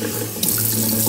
何?